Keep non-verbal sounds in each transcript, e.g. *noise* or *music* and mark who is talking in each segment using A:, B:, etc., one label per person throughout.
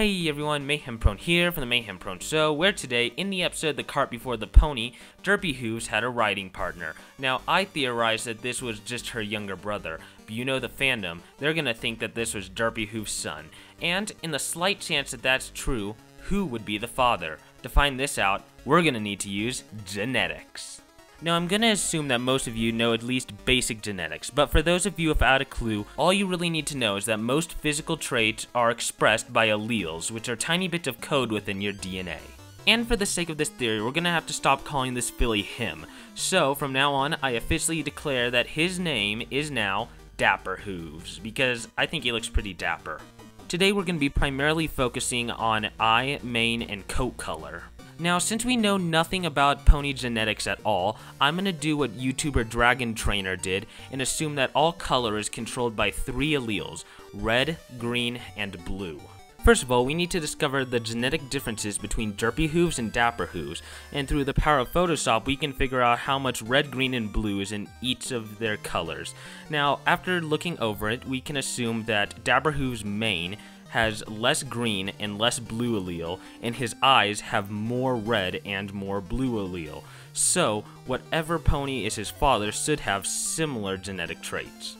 A: Hey everyone, Mayhem Prone here from the Mayhem Prone Show, where today, in the episode The Cart Before the Pony, Derpy Hooves had a riding partner. Now, I theorized that this was just her younger brother, but you know the fandom, they're gonna think that this was Derpy Hooves' son. And, in the slight chance that that's true, who would be the father? To find this out, we're gonna need to use genetics. Now I'm gonna assume that most of you know at least basic genetics, but for those of you without a clue, all you really need to know is that most physical traits are expressed by alleles, which are tiny bits of code within your DNA. And for the sake of this theory, we're gonna have to stop calling this filly him. So from now on, I officially declare that his name is now Dapper Hooves, because I think he looks pretty dapper. Today we're to be primarily focusing on eye, mane, and coat color. Now, since we know nothing about pony genetics at all, I'm to do what YouTuber Dragon Trainer did and assume that all color is controlled by three alleles, red, green, and blue. First of all, we need to discover the genetic differences between Derpy Hooves and Dapper Hooves, and through the power of Photoshop, we can figure out how much red, green, and blue is in each of their colors. Now, after looking over it, we can assume that Dapper Hooves' mane has less green and less blue allele, and his eyes have more red and more blue allele. So, whatever pony is his father should have similar genetic traits.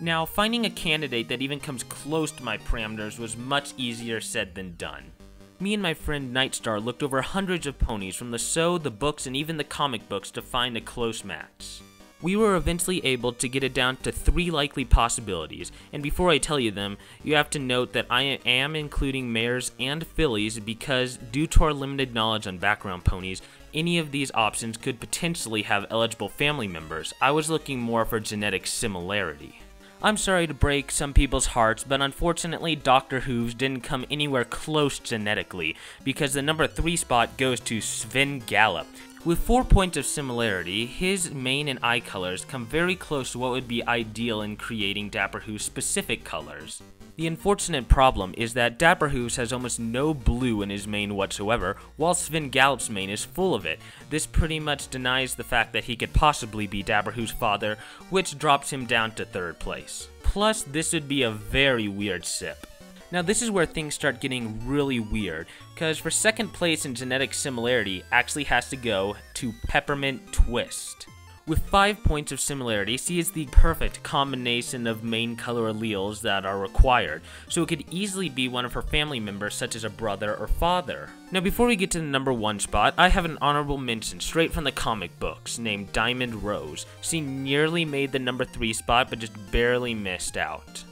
A: Now, finding a candidate that even comes close to my parameters was much easier said than done. Me and my friend Nightstar looked over hundreds of ponies from the show, the books, and even the comic books to find a close match. We were eventually able to get it down to three likely possibilities, and before I tell you them, you have to note that I am including mares and fillies because, due to our limited knowledge on background ponies, any of these options could potentially have eligible family members. I was looking more for genetic similarity. I'm sorry to break some people's hearts, but unfortunately Dr. Hooves didn't come anywhere close genetically, because the number 3 spot goes to Svengallop. With 4 points of similarity, his mane and eye colors come very close to what would be ideal in creating Dapper Hooves' specific colors. The unfortunate problem is that Dapper Hooves has almost no blue in his mane whatsoever, while Svengallop's mane is full of it. This pretty much denies the fact that he could possibly be Dapper Hooves' father, which drops him down to third place. Plus, this would be a very weird sip. Now this is where things start getting really weird, because for second place in genetic similarity actually has to go to Peppermint Twist. With 5 points of similarity, C is the perfect combination of mane color alleles that are required, so it could easily be one of her family members such as a brother or father. Now before we get to the number 1 spot, I have an honorable mention straight from the comic books named Diamond Rose. She nearly made the number 3 spot but just barely missed out.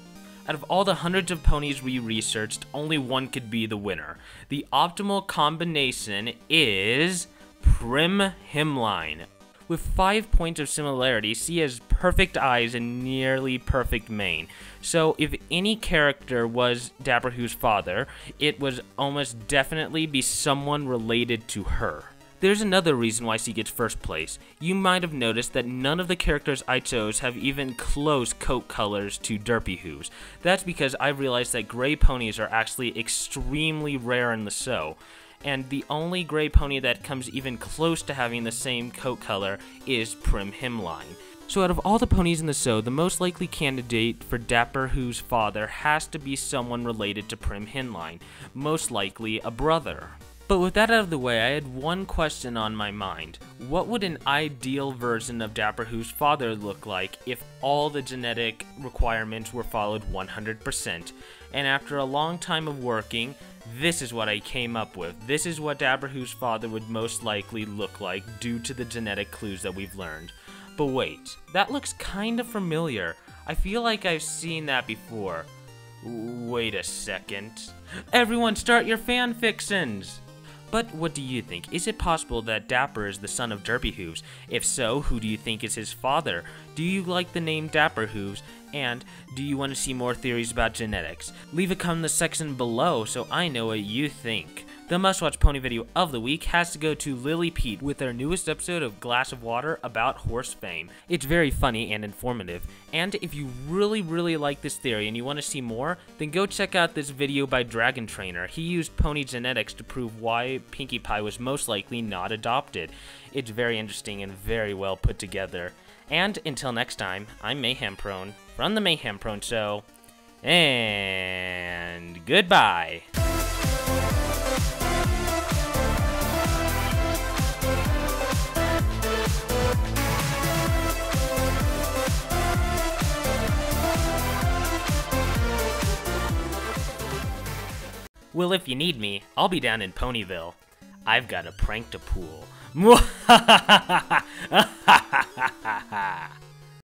A: Out of all the hundreds of ponies we researched, only one could be the winner. The optimal combination is Prim Hemline. With 5 points of similarity, she has perfect eyes and nearly perfect mane. So if any character was Dapper Hooves' father, it would almost definitely be someone related to her. There's another reason why she gets first place. You might have noticed that none of the characters I chose have even close coat colors to Derpy Hooves. That's because I've realized that gray ponies are actually extremely rare in the show. And the only gray pony that comes even close to having the same coat color is Prim Hemline. So out of all the ponies in the show, the most likely candidate for Dapper Hooves' father has to be someone related to Prim Hemline, most likely a brother. But with that out of the way, I had one question on my mind. What would an ideal version of Dapper Hooves' father look like if all the genetic requirements were followed 100%? And after a long time of working, this is what I came up with. This is what Dapper Hooves' father would most likely look like due to the genetic clues that we've learned. But wait, that looks kinda familiar. I feel like I've seen that before. Wait a second. Everyone start your fan fixins! But what do you think? Is it possible that Dapper is the son of Derpy Hooves? If so, who do you think is his father? Do you like the name Dapper Hooves? And do you want to see more theories about genetics? Leave a comment in the section below so I know what you think. The must-watch pony video of the week has to go to Lily Peet with their newest episode of Glass of Water about horse fame. It's very funny and informative, and if you really, really like this theory and you want to see more, then go check out this video by Dragon Trainer. He used pony genetics to prove why Pinkie Pie was most likely not adopted. It's very interesting and very well put together. And until next time, I'm Mayhem Prone from the Mayhem Prone Show, and goodbye. Well, if you need me, I'll be down in Ponyville. I've got a prank to pull. *laughs* *laughs*